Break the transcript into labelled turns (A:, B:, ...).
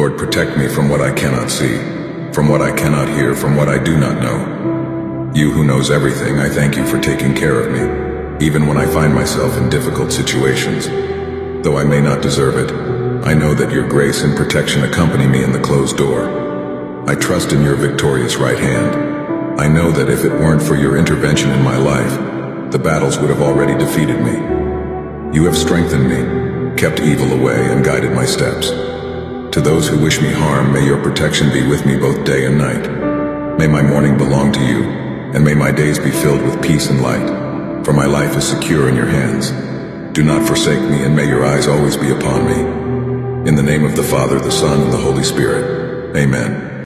A: Lord, protect me from what I cannot see, from what I cannot hear, from what I do not know. You who knows everything, I thank you for taking care of me, even when I find myself in difficult situations. Though I may not deserve it, I know that your grace and protection accompany me in the closed door. I trust in your victorious right hand. I know that if it weren't for your intervention in my life, the battles would have already defeated me. You have strengthened me, kept evil away, and guided my steps. To those who wish me harm, may your protection be with me both day and night. May my morning belong to you, and may my days be filled with peace and light, for my life is secure in your hands. Do not forsake me, and may your eyes always be upon me. In the name of the Father, the Son, and the Holy Spirit. Amen.